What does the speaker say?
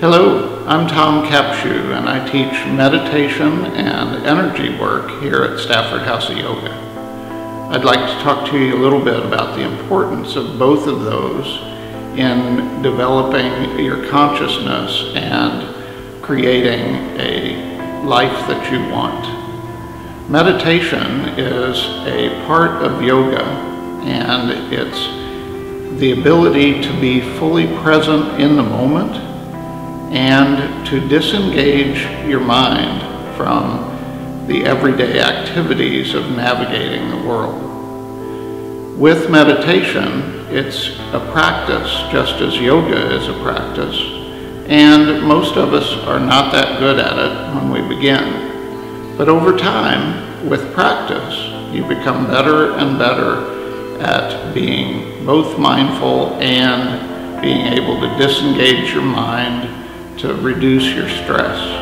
Hello, I'm Tom Capshew and I teach meditation and energy work here at Stafford House of Yoga. I'd like to talk to you a little bit about the importance of both of those in developing your consciousness and creating a life that you want. Meditation is a part of yoga and it's the ability to be fully present in the moment and to disengage your mind from the everyday activities of navigating the world. With meditation, it's a practice just as yoga is a practice, and most of us are not that good at it when we begin. But over time, with practice, you become better and better at being both mindful and being able to disengage your mind to reduce your stress.